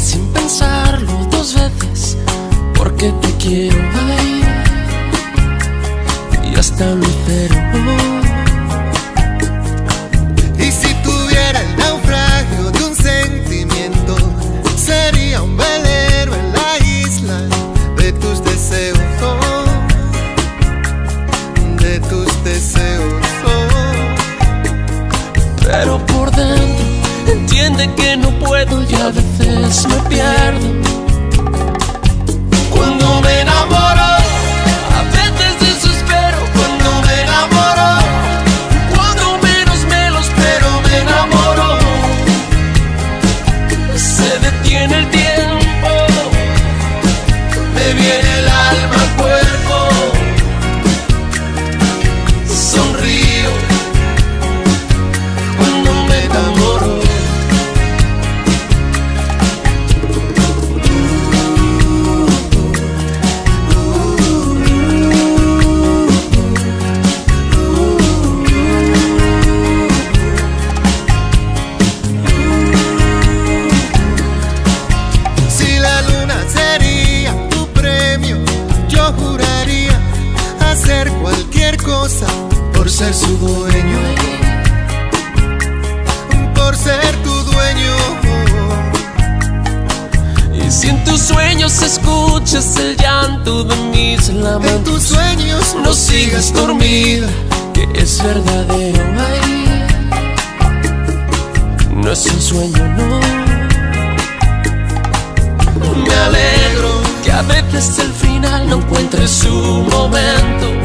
sin pensarlo dos veces, porque te quiero, ay, y hasta lo espero. Y si tuviera el naufragio de un sentimiento, sería un velero en la isla de tus deseos, oh, de tus deseos. oh. Pero por dentro entiende que puedo y a veces me pierdo. Por ser su dueño, por ser tu dueño. Y si en tus sueños escuchas el llanto de mis En lamentos, tus sueños no sigas dormida, que es verdadero. Ay, no es un sueño, no. Me alegro que a veces el final no encuentre su momento.